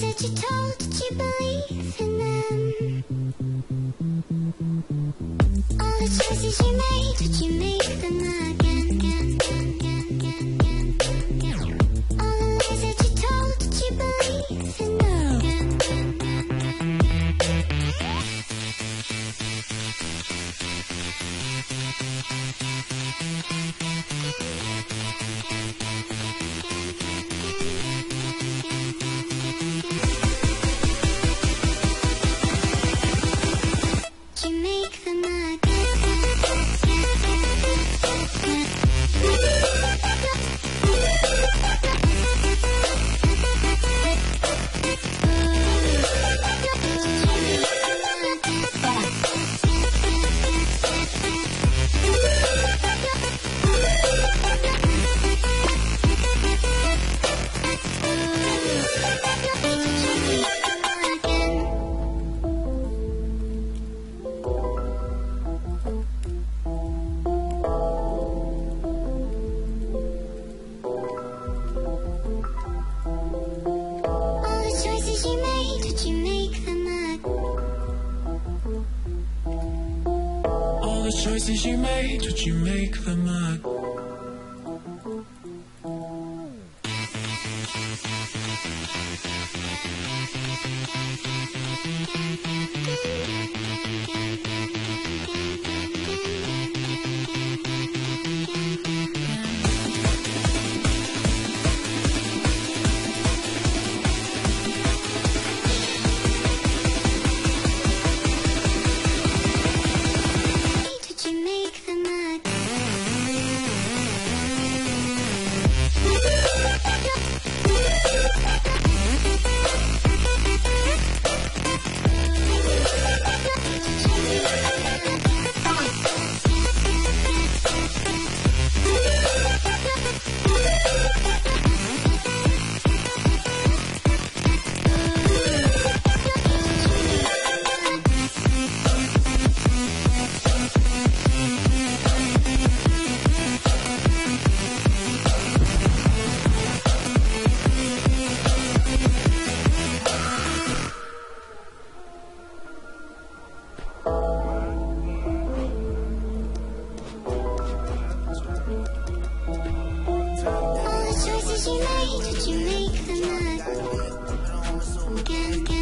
that you told that you believe in them. All the choices you made, but you made them again. the choices you made, did you make them up? you late, did you make the night? Again, again.